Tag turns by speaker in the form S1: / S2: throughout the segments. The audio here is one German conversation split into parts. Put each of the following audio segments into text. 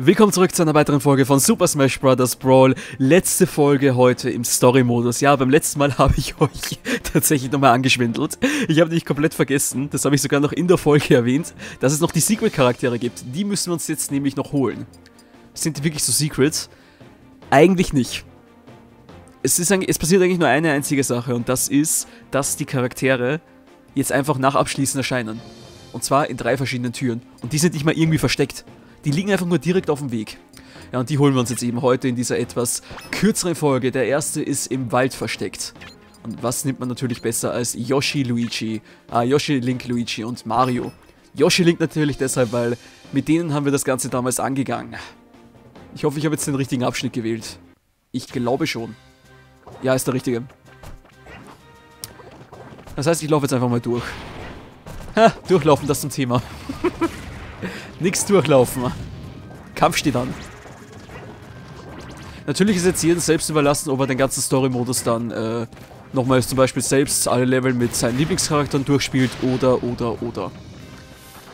S1: Willkommen zurück zu einer weiteren Folge von Super Smash Bros. Brawl. Letzte Folge heute im Story-Modus. Ja, beim letzten Mal habe ich euch tatsächlich nochmal angeschwindelt. Ich habe nicht komplett vergessen, das habe ich sogar noch in der Folge erwähnt, dass es noch die Secret-Charaktere gibt. Die müssen wir uns jetzt nämlich noch holen. Sind die wirklich so Secrets? Eigentlich nicht. Es, ist, es passiert eigentlich nur eine einzige Sache und das ist, dass die Charaktere jetzt einfach nach Abschließen erscheinen. Und zwar in drei verschiedenen Türen. Und die sind nicht mal irgendwie versteckt. Die liegen einfach nur direkt auf dem Weg. Ja, und die holen wir uns jetzt eben heute in dieser etwas kürzeren Folge. Der erste ist im Wald versteckt. Und was nimmt man natürlich besser als Yoshi, Luigi, ah, Yoshi, Link, Luigi und Mario? Yoshi Link natürlich deshalb, weil mit denen haben wir das Ganze damals angegangen. Ich hoffe, ich habe jetzt den richtigen Abschnitt gewählt. Ich glaube schon. Ja, ist der richtige. Das heißt, ich laufe jetzt einfach mal durch. Ha, durchlaufen, das zum Thema. Nix durchlaufen. Kampf steht an. Natürlich ist jetzt jedem selbst überlassen, ob er den ganzen Story-Modus dann äh, nochmals zum Beispiel selbst alle Level mit seinen Lieblingscharakteren durchspielt oder, oder, oder.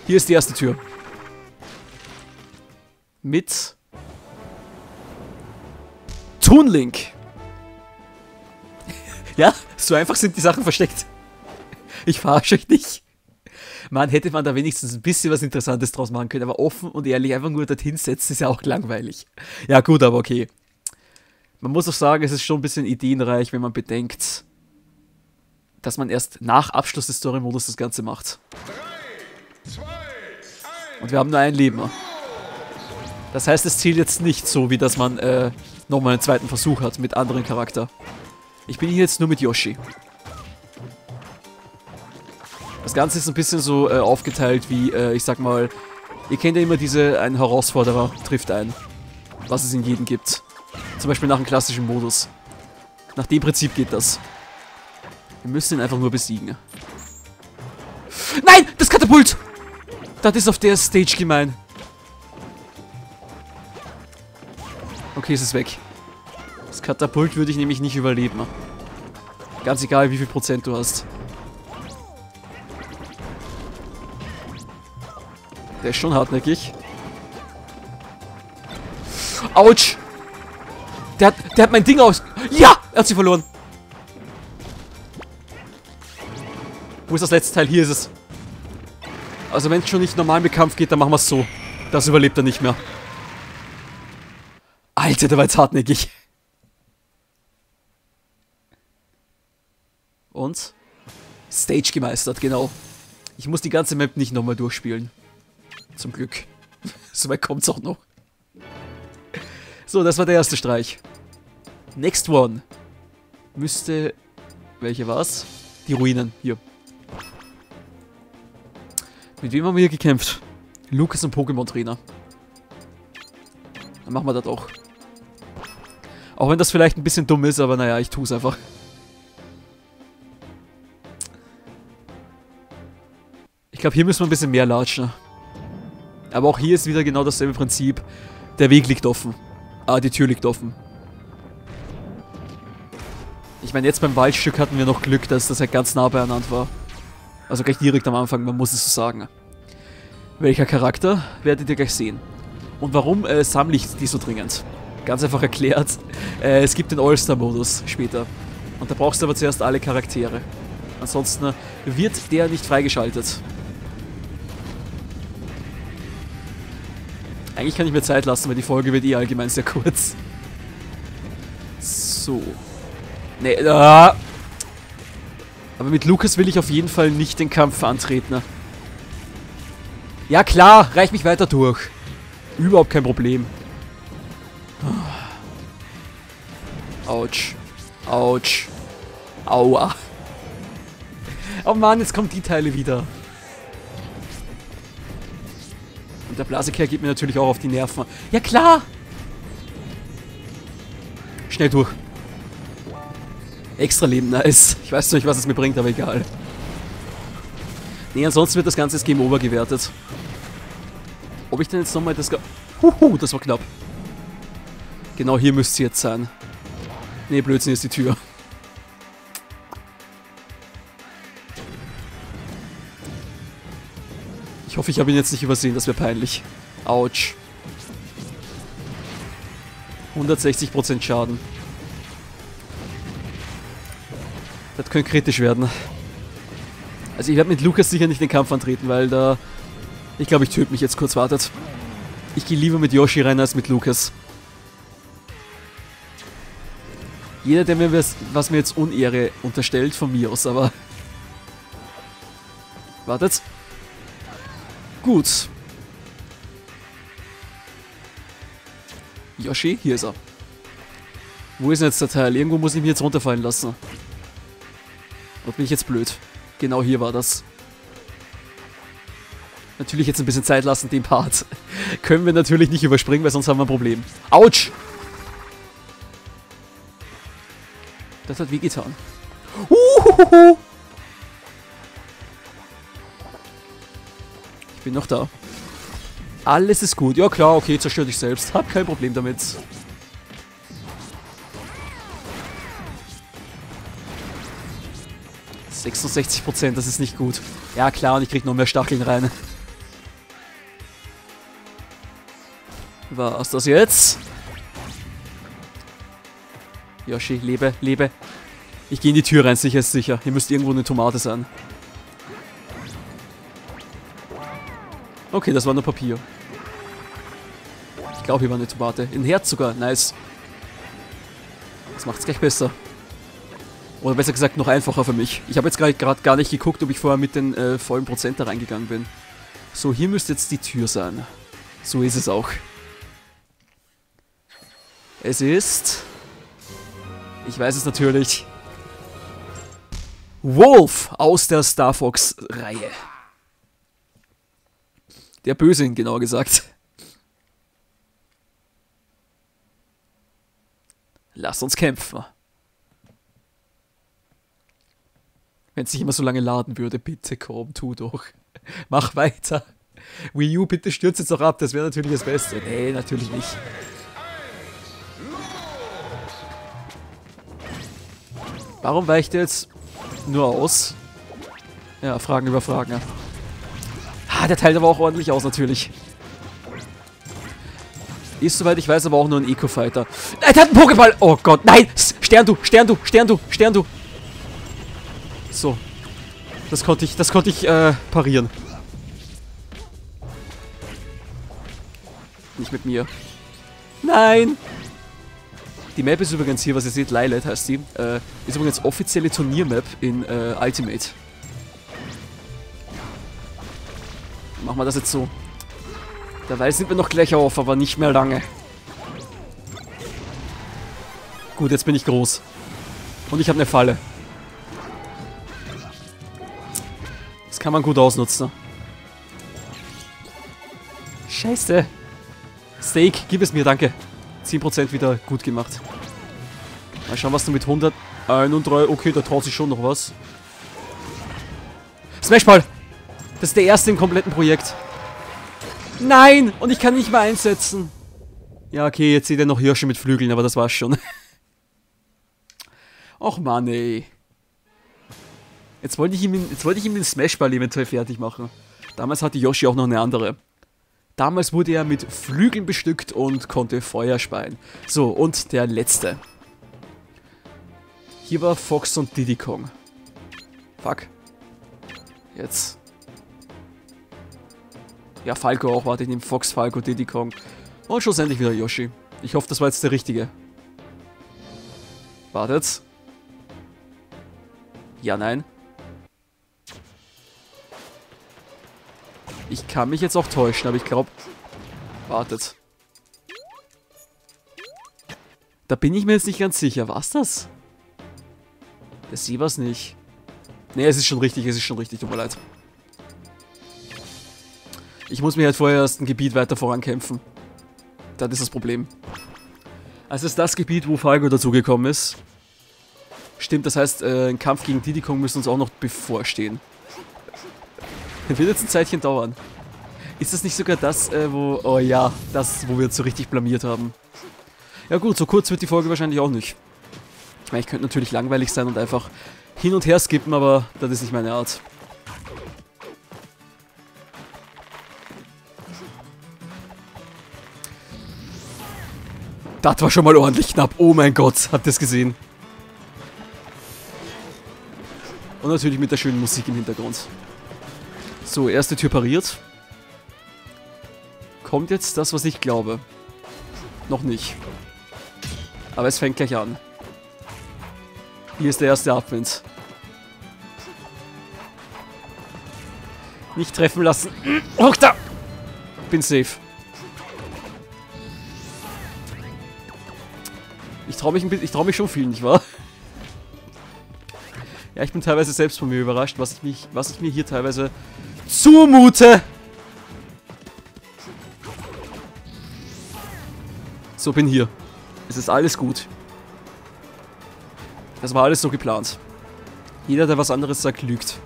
S1: Hier ist die erste Tür. Mit Toon Link. ja, so einfach sind die Sachen versteckt. Ich verarsche euch nicht man hätte man da wenigstens ein bisschen was Interessantes draus machen können, aber offen und ehrlich einfach nur dorthin setzen ist ja auch langweilig. Ja gut, aber okay. Man muss auch sagen, es ist schon ein bisschen ideenreich, wenn man bedenkt, dass man erst nach Abschluss des Story-Modus das Ganze macht. Und wir haben nur ein Leben. Das heißt, es zählt jetzt nicht so, wie dass man äh, nochmal einen zweiten Versuch hat mit anderen Charakter. Ich bin hier jetzt nur mit Yoshi. Das Ganze ist ein bisschen so äh, aufgeteilt wie, äh, ich sag mal, ihr kennt ja immer diese, ein Herausforderer trifft ein. Was es in jedem gibt. Zum Beispiel nach dem klassischen Modus. Nach dem Prinzip geht das. Wir müssen ihn einfach nur besiegen. Nein! Das Katapult! Das ist auf der Stage gemein. Okay, es ist weg. Das Katapult würde ich nämlich nicht überleben. Ganz egal, wie viel Prozent du hast. Der ist schon hartnäckig. Autsch! Der hat, der hat mein Ding aus... Ja! Er hat sie verloren. Wo ist das letzte Teil? Hier ist es. Also wenn es schon nicht normal mit Kampf geht, dann machen wir es so. Das überlebt er nicht mehr. Alter, der war jetzt hartnäckig. Und? Stage gemeistert, genau. Ich muss die ganze Map nicht nochmal durchspielen. Zum Glück. Soweit kommt's auch noch. So, das war der erste Streich. Next one. Müsste... Welche war's? Die Ruinen. Hier. Mit wem haben wir hier gekämpft? Lukas und Pokémon Trainer. Dann machen wir das auch. Auch wenn das vielleicht ein bisschen dumm ist, aber naja, ich tue es einfach. Ich glaube, hier müssen wir ein bisschen mehr latschen. Aber auch hier ist wieder genau dasselbe Prinzip. Der Weg liegt offen. Ah, die Tür liegt offen. Ich meine, jetzt beim Waldstück hatten wir noch Glück, dass das halt ganz nah beieinander war. Also gleich direkt am Anfang, man muss es so sagen. Welcher Charakter, werdet ihr gleich sehen. Und warum äh, sammle ich die so dringend? Ganz einfach erklärt, äh, es gibt den All-Star-Modus später. Und da brauchst du aber zuerst alle Charaktere. Ansonsten wird der nicht freigeschaltet. Eigentlich kann ich mir Zeit lassen, weil die Folge wird eh allgemein sehr kurz. So. Nee, ah. Aber mit Lukas will ich auf jeden Fall nicht den Kampf antreten. Ja klar, reich mich weiter durch. Überhaupt kein Problem. Autsch. Autsch. Aua. Oh Mann, jetzt kommen die Teile wieder. Und der Blasekerl geht mir natürlich auch auf die Nerven. Ja klar! Schnell durch. Extra Leben, nice. Ich weiß nicht, was es mir bringt, aber egal. Nee, ansonsten wird das Ganze als Game Over gewertet. Ob ich denn jetzt nochmal das... Huhu, das war knapp. Genau hier müsste sie jetzt sein. Nee, Blödsinn ist die Tür. Hoffe, ich habe ihn jetzt nicht übersehen, das wäre peinlich. Autsch. 160% Schaden. Das könnte kritisch werden. Also ich werde mit Lukas sicher nicht den Kampf antreten, weil da... Ich glaube, ich töte mich jetzt kurz, wartet. Ich gehe lieber mit Yoshi rein als mit Lukas. Jeder, der mir was, was mir jetzt Unehre unterstellt, von mir aus, aber... Wartet. Gut. Yoshi, hier ist er. Wo ist denn jetzt der Teil? Irgendwo muss ich mich jetzt runterfallen lassen. Oder bin ich jetzt blöd? Genau hier war das. Natürlich jetzt ein bisschen Zeit lassen, den Part. Können wir natürlich nicht überspringen, weil sonst haben wir ein Problem. Autsch! Das hat wehgetan. Uhuhu. Bin noch da. Alles ist gut. Ja klar, okay, zerstör dich selbst. Hab kein Problem damit. ...66%, das ist nicht gut. Ja klar, und ich krieg noch mehr Stacheln rein. Was das jetzt? Yoshi, lebe, lebe. Ich gehe in die Tür rein, sicher ist sicher. Hier müsste irgendwo eine Tomate sein. Okay, das war nur Papier. Ich glaube, hier war eine Tomate. Ein Herz sogar, nice. Das macht es gleich besser. Oder besser gesagt, noch einfacher für mich. Ich habe jetzt gerade gar nicht geguckt, ob ich vorher mit den äh, vollen Prozent da reingegangen bin. So, hier müsste jetzt die Tür sein. So ist es auch. Es ist... Ich weiß es natürlich. Wolf aus der Star Fox-Reihe. Der Bösin, genauer gesagt. Lass uns kämpfen. Wenn es nicht immer so lange laden würde, bitte komm, tu doch. Mach weiter. Wii U, bitte stürzt jetzt doch ab, das wäre natürlich das Beste. Nee, natürlich nicht. Warum weicht er jetzt nur aus? Ja, Fragen über Fragen. Ah, der teilt aber auch ordentlich aus, natürlich. Ist, soweit ich weiß, aber auch nur ein Eco-Fighter. Er hat einen Pokéball! Oh Gott, nein! Stern du, Stern du, Stern du, Stern du. So. Das konnte ich, das konnte ich, äh, parieren. Nicht mit mir. Nein! Die Map ist übrigens hier, was ihr seht, Lilat heißt die. Äh, ist übrigens offizielle Turniermap in äh, Ultimate. Machen wir das jetzt so. Dabei sind wir noch gleich auf, aber nicht mehr lange. Gut, jetzt bin ich groß. Und ich habe eine Falle. Das kann man gut ausnutzen. Scheiße. Steak, gib es mir, danke. 10% wieder gut gemacht. Mal schauen, was du mit 100... 1 und 3... Okay, da traut sich schon noch was. Smashball! Das ist der erste im kompletten Projekt. Nein! Und ich kann nicht mehr einsetzen. Ja, okay, jetzt seht ihr noch Hirsche mit Flügeln, aber das war's schon. Och Mann, ey. Jetzt wollte ich ihm, jetzt wollte ich ihm den Smashball eventuell fertig machen. Damals hatte Yoshi auch noch eine andere. Damals wurde er mit Flügeln bestückt und konnte Feuer speien. So, und der letzte. Hier war Fox und Diddy Kong. Fuck. Jetzt. Ja, Falco auch, warte, ich nehme Fox, Falco, Diddy Kong. Und schlussendlich wieder Yoshi. Ich hoffe, das war jetzt der richtige. Wartet. Ja, nein. Ich kann mich jetzt auch täuschen, aber ich glaube... Wartet. Da bin ich mir jetzt nicht ganz sicher. War's das? Das sie war's nicht. Ne, es ist schon richtig, es ist schon richtig. Tut mir leid. Ich muss mir halt vorher erst ein Gebiet weiter vorankämpfen. Das ist das Problem. Also ist das Gebiet, wo Falco dazugekommen ist. Stimmt, das heißt, äh, ein Kampf gegen Diddy Kong müsste uns auch noch bevorstehen. Wird jetzt ein Zeitchen dauern. Ist das nicht sogar das, äh, wo... Oh ja, das, wo wir uns so richtig blamiert haben. Ja gut, so kurz wird die Folge wahrscheinlich auch nicht. Ich meine, ich könnte natürlich langweilig sein und einfach hin und her skippen, aber das ist nicht meine Art. Das war schon mal ordentlich knapp. Oh mein Gott, habt ihr es gesehen? Und natürlich mit der schönen Musik im Hintergrund. So, erste Tür pariert. Kommt jetzt das, was ich glaube? Noch nicht. Aber es fängt gleich an. Hier ist der erste Abwind. Nicht treffen lassen. Hoch da! Bin safe. Ich traue mich, ich trau mich schon viel, nicht wahr? Ja, ich bin teilweise selbst von mir überrascht, was ich, mich, was ich mir hier teilweise zumute. So, bin hier. Es ist alles gut. Das war alles so geplant. Jeder, der was anderes sagt, lügt.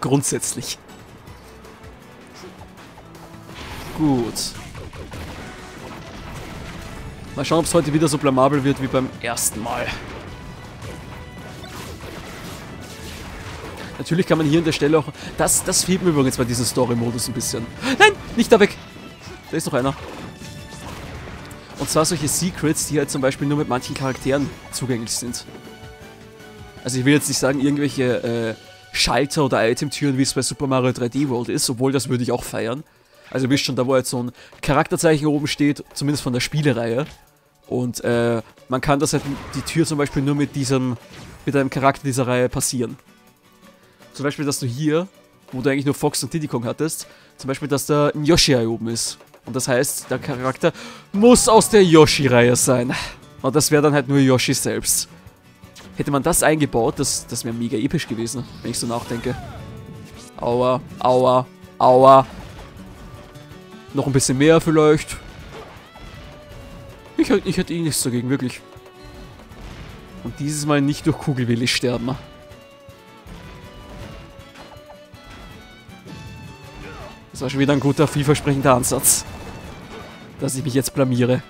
S1: Grundsätzlich. Gut. Mal schauen, ob es heute wieder so blamabel wird wie beim ersten Mal. Natürlich kann man hier an der Stelle auch... Das, das fehlt mir übrigens bei diesem Story-Modus ein bisschen. Nein, nicht da weg. Da ist noch einer. Und zwar solche Secrets, die halt zum Beispiel nur mit manchen Charakteren zugänglich sind. Also ich will jetzt nicht sagen, irgendwelche äh, Schalter oder Item-Türen, wie es bei Super Mario 3D World ist, obwohl das würde ich auch feiern. Also ihr wisst schon, da wo jetzt so ein Charakterzeichen oben steht, zumindest von der Spielereihe. Und äh, man kann das halt, die Tür zum Beispiel nur mit diesem, mit einem Charakter dieser Reihe passieren. Zum Beispiel, dass du hier, wo du eigentlich nur Fox und Diddy Kong hattest, zum Beispiel, dass da ein Yoshi oben ist. Und das heißt, der Charakter muss aus der Yoshi-Reihe sein. Und das wäre dann halt nur Yoshi selbst. Hätte man das eingebaut, das, das wäre mega episch gewesen, wenn ich so nachdenke. Aua, aua, aua. Noch ein bisschen mehr vielleicht. Ich, ich hätte eh nichts dagegen, wirklich. Und dieses Mal nicht durch Kugelwille sterben. Das war schon wieder ein guter, vielversprechender Ansatz. Dass ich mich jetzt blamiere.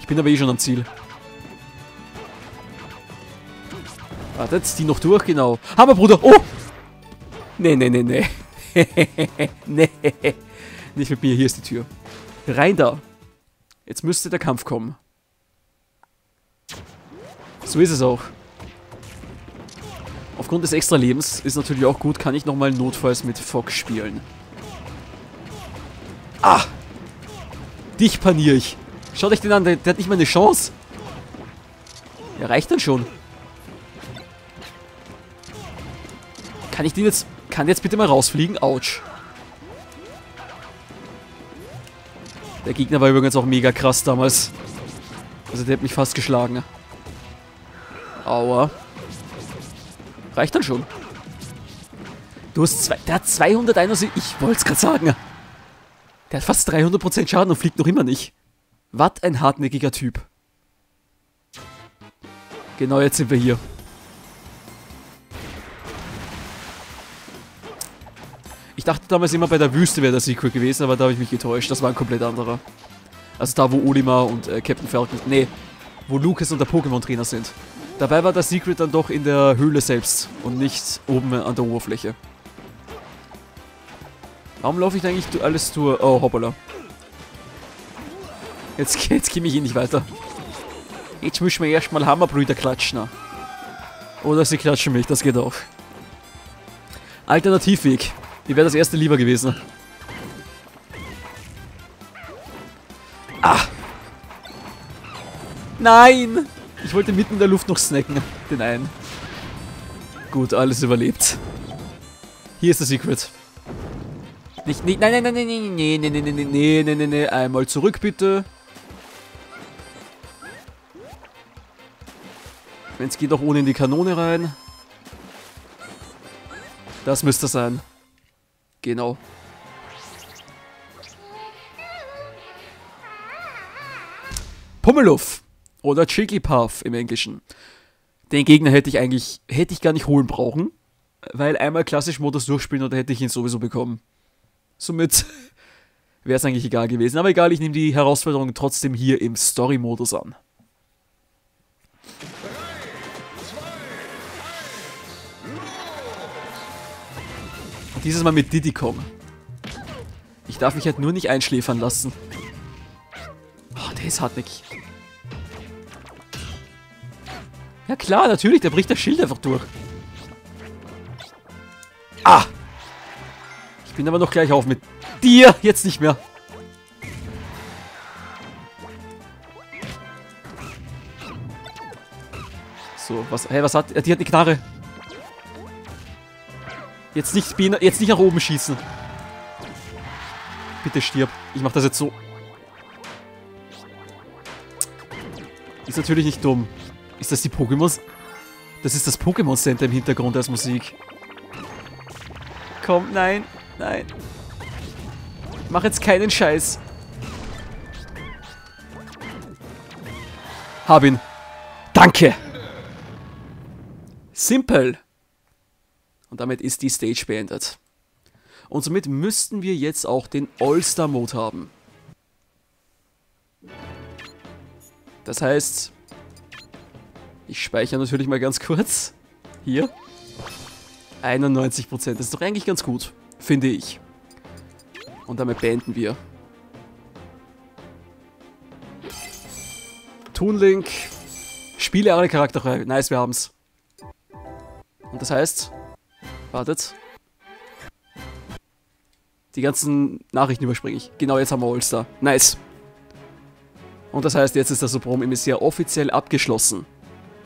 S1: Ich bin aber eh schon am Ziel. Wartet, die noch durch, genau. Hammer, Bruder! Oh! Nee, nee, nee, nee. nee. Nicht mit mir, hier ist die Tür. Rein da. Jetzt müsste der Kampf kommen. So ist es auch. Aufgrund des Extra-Lebens ist natürlich auch gut, kann ich nochmal notfalls mit Fox spielen. Ah! Dich paniere ich. Schau dich den an, der, der hat nicht mal eine Chance. Ja, reicht dann schon. Kann ich den jetzt... Kann der jetzt bitte mal rausfliegen? Autsch. Der Gegner war übrigens auch mega krass damals. Also der hat mich fast geschlagen. Aua. Reicht dann schon. Du hast zwei... Der hat 271... Ich wollte es gerade sagen. Der hat fast 300% Schaden und fliegt noch immer nicht. Was ein hartnäckiger Typ. Genau, jetzt sind wir hier. Dachte damals immer bei der Wüste wäre der Secret gewesen, aber da habe ich mich getäuscht. Das war ein komplett anderer. Also da, wo Olimar und äh, Captain Falcon... Nee, wo Lucas und der Pokémon-Trainer sind. Dabei war der Secret dann doch in der Höhle selbst und nicht oben an der Oberfläche. Warum laufe ich da eigentlich alles durch? Oh, hoppala. Jetzt, jetzt komme ich eh nicht weiter. Jetzt müssen wir erstmal Hammerbrüder klatschen. Oder sie klatschen mich, das geht auch. Alternativweg. Wie wäre das erste lieber gewesen? Ah! Nein! Ich wollte mitten in der Luft noch snacken. Den einen. Gut, alles überlebt. Hier ist der Secret. Nicht, nicht, nein, nein, nein, nein, nein, nein, nein, nein, nein, nein, nein, nein, nein, einmal zurück bitte. Wenn es geht, auch ohne in die Kanone rein. Das müsste sein. Genau. Pummeluff. Oder Jigglypuff im Englischen. Den Gegner hätte ich eigentlich, hätte ich gar nicht holen brauchen. Weil einmal klassisch Modus durchspielen und hätte ich ihn sowieso bekommen. Somit wäre es eigentlich egal gewesen. Aber egal, ich nehme die Herausforderung trotzdem hier im Story-Modus an. Dieses Mal mit Diddy Kong. Ich darf mich halt nur nicht einschläfern lassen. Oh, der ist hartnäckig. Ja klar, natürlich, der bricht das Schild einfach durch. Ah! Ich bin aber noch gleich auf mit dir. Jetzt nicht mehr. So, was, hey, was hat, die hat eine Knarre. Jetzt nicht, jetzt nicht nach oben schießen. Bitte stirb. Ich mach das jetzt so. Ist natürlich nicht dumm. Ist das die Pokémon... Das ist das Pokémon Center im Hintergrund als Musik. Komm, nein, nein. Mach jetzt keinen Scheiß. Hab ihn. Danke. Simple. Und damit ist die Stage beendet. Und somit müssten wir jetzt auch den All-Star-Mode haben. Das heißt, ich speichere natürlich mal ganz kurz. Hier. 91%. Das ist doch eigentlich ganz gut, finde ich. Und damit beenden wir. Toon Link. Spiele alle Charaktere. Nice, wir haben's. Und das heißt... Wartet. Die ganzen Nachrichten überspringe ich. Genau, jetzt haben wir All-Star. Nice. Und das heißt, jetzt ist das Subrom Emissär offiziell abgeschlossen.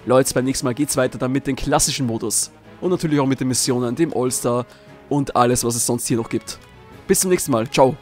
S1: Leute, beim nächsten Mal geht's weiter dann mit dem klassischen Modus. Und natürlich auch mit den Missionen, dem All-Star und alles, was es sonst hier noch gibt. Bis zum nächsten Mal. Ciao.